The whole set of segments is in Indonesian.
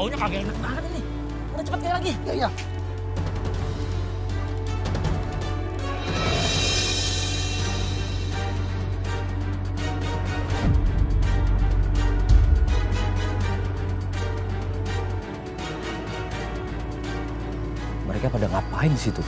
Ya baunya kagak enak banget ini. Udah cepet kayak lagi. Iya, iya. Mereka pada ngapain di situ?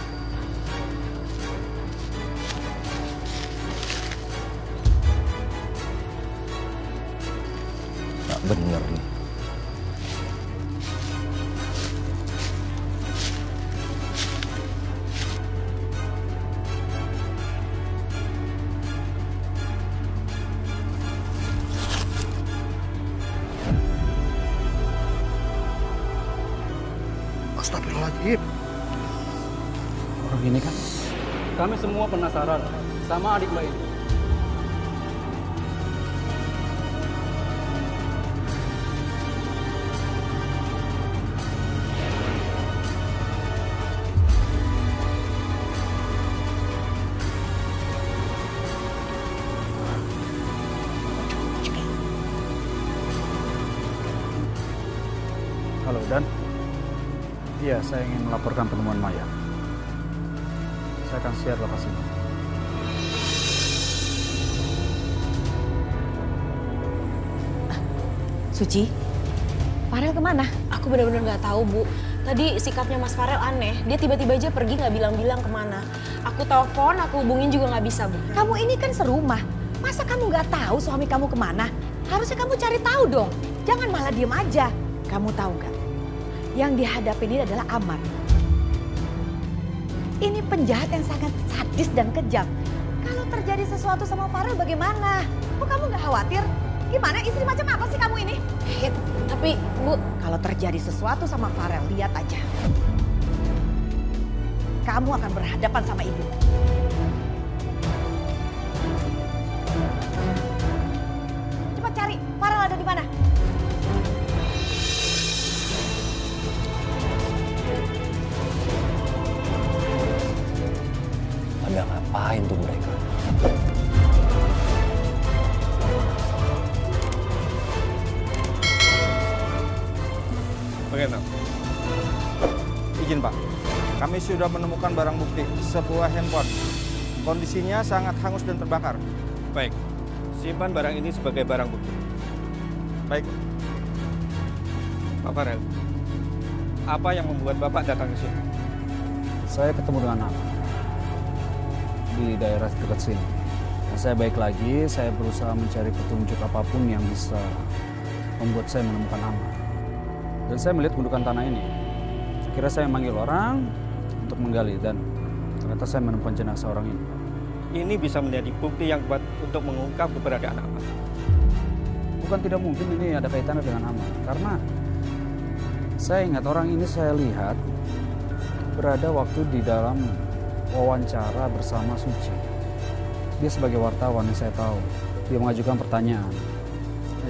Orang ini kan Kami semua penasaran sama adik Mbak ini. Halo Dan. Iya, saya ingin melaporkan penemuan mayat. Saya akan share lokasinya. Suci, Farel ke mana? Aku benar-benar nggak tahu, Bu. Tadi sikapnya Mas Farel aneh. Dia tiba-tiba aja pergi nggak bilang-bilang ke mana. Aku telepon, aku hubungin juga nggak bisa, Bu. Kamu ini kan serumah. Masa kamu nggak tahu suami kamu ke mana? Harusnya kamu cari tahu dong. Jangan malah diem aja. Kamu tahu gak? Yang dihadapi ini adalah Amar. Ini penjahat yang sangat sadis dan kejam. Kalau terjadi sesuatu sama Farel bagaimana? Kok kamu nggak khawatir? Gimana istri macam apa sih kamu ini? Eh, tapi, Bu, Kalau terjadi sesuatu sama Farel, lihat aja. Kamu akan berhadapan sama ibu. Cepat cari, Farel ada di mana? Bagaimana? Izin Pak, kami sudah menemukan barang bukti, sebuah handphone. Kondisinya sangat hangus dan terbakar. Baik, simpan barang ini sebagai barang bukti. Baik, Pak Farel, apa yang membuat Bapak datang ke sini? Saya ketemu dengan anak di daerah dekat sini. Nah, saya baik lagi, saya berusaha mencari petunjuk apa pun yang bisa membuat saya menemukan Amar. Dan saya melihat gundukan tanah ini. Kira saya memanggil orang untuk menggali dan ternyata saya menemukan jenazah orang ini. Ini bisa menjadi bukti yang kuat untuk mengungkap keberadaan Amar. Bukan tidak mungkin ini ada kaitannya dengan Amar. Karena saya ingat orang ini saya lihat berada waktu di dalam wawancara bersama Suci. Dia sebagai wartawan yang saya tahu. Dia mengajukan pertanyaan.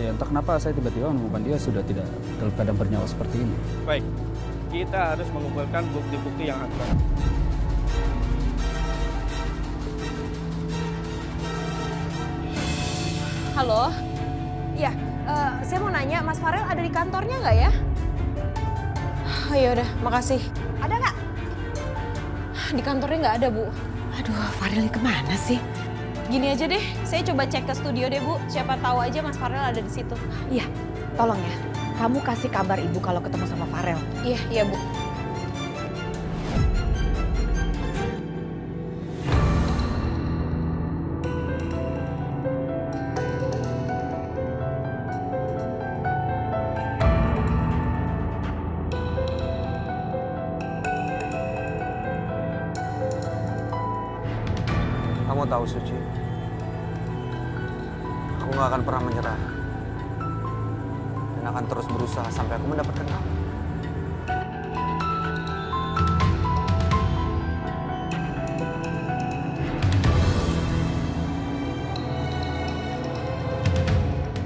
Ya, entah kenapa saya tiba-tiba menemukan dia sudah tidak keadaan bernyawa seperti ini. Baik, kita harus mengumpulkan bukti-bukti yang akurat. halo? Ya, eh, saya mau nanya, Mas Farel ada di kantornya nggak ya? Oh, ya udah, makasih. Ada nggak? Di kantornya nggak ada, Bu. Aduh, Farel ke mana sih? Gini aja deh, saya coba cek ke studio deh, Bu. Siapa tahu aja Mas Farel ada di situ. Iya, tolong ya. Kamu kasih kabar ibu kalau ketemu sama Farel. Iya, iya, Bu. Kamu tahu Suci, aku nggak akan pernah menyerah dan akan terus berusaha sampai aku mendapatkan kamu.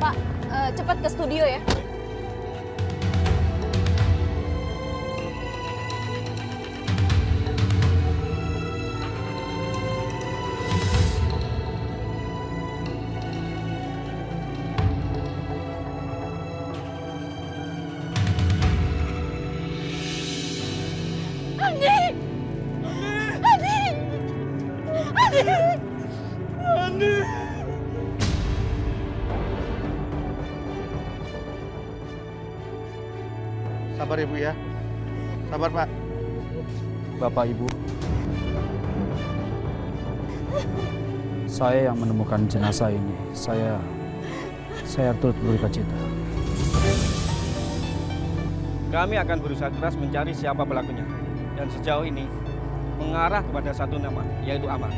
Pak, eh, cepat ke studio ya. Sabar ibu ya. Sabar pak. Bapak Ibu, saya yang menemukan jenazah ini. Saya saya turut berduka cita. Kami akan berusaha keras mencari siapa pelakunya. Dan sejauh ini mengarah kepada satu nama, yaitu Amar.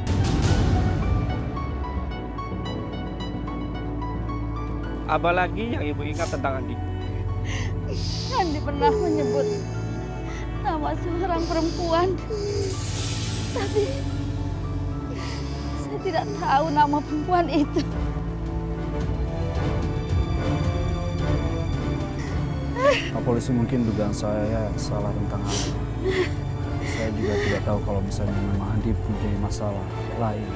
Apalagi yang ibu ingat tentang Andi. Andi pernah menyebut nama seorang perempuan. Tapi saya tidak tahu nama perempuan itu. Pak polisi mungkin dugaan saya salah tentang Andi. Saya juga tidak tahu kalau misalnya memang Andi punya masalah lain.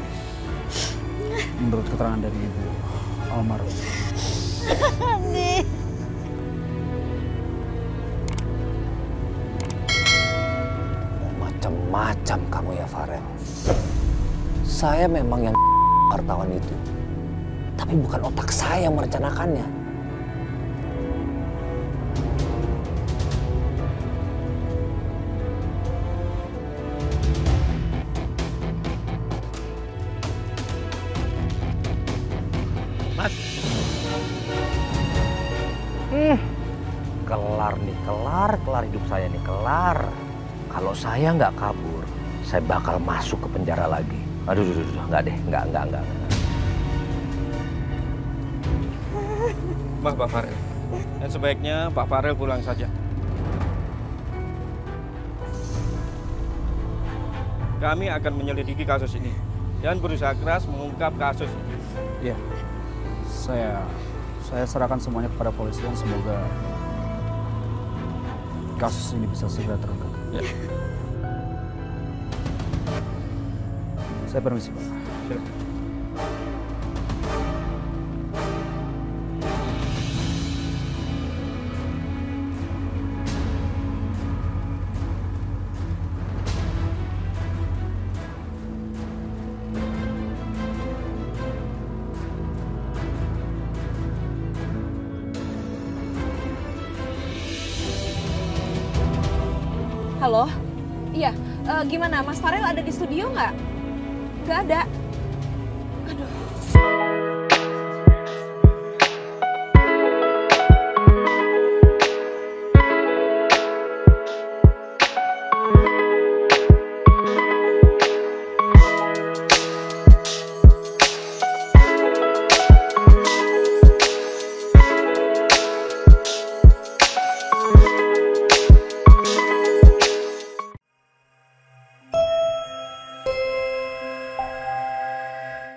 Menurut keterangan dari ibu almarhum. Andi. Macam-macam kamu ya Farel. Saya memang yang wartawan itu. Tapi bukan otak saya yang merencanakannya. Mas. Hmm. Kelar nih, kelar, kelar hidup saya nih, kelar. Kalau saya nggak kabur, saya bakal masuk ke penjara lagi. Aduh, aduh, aduh, nggak deh, nggak, nggak, nggak. Mbah Pak Farel. Dan sebaiknya Pak Farel pulang saja. Kami akan menyelidiki kasus ini dan berusaha keras mengungkap kasus ini. Iya. Saya saya serahkan semuanya kepada polisi dan semoga kasus ini bisa segera terungkap. Ya. Saya permisi, Pak. loh. Iya, uh, gimana Mas Farel ada di studio nggak? Nggak ada. Aduh.